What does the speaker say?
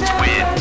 Win.